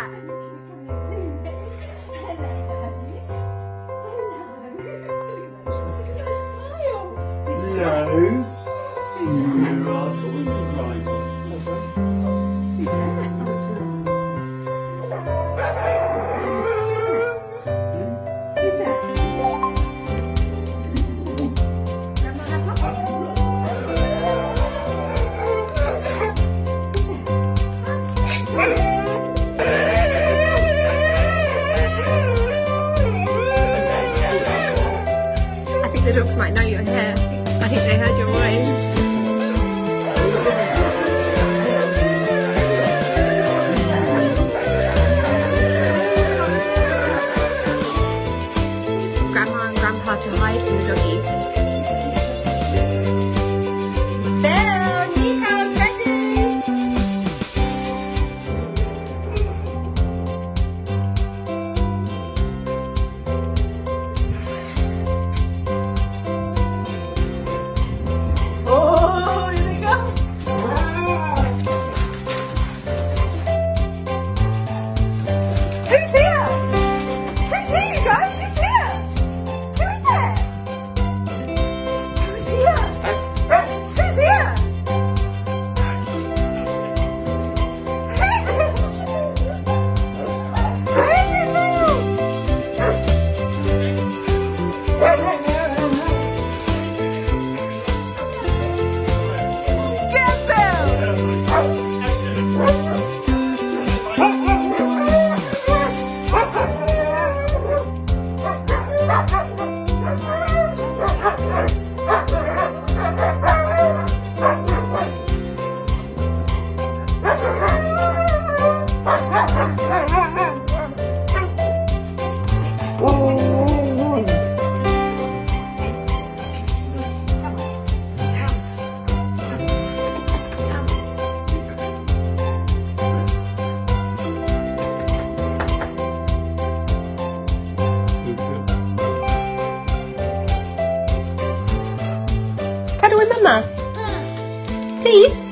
No. The dogs might know you're here. I think they heard your voice. Grandma and Grandpa to hide from the doggies. Hmm. Please,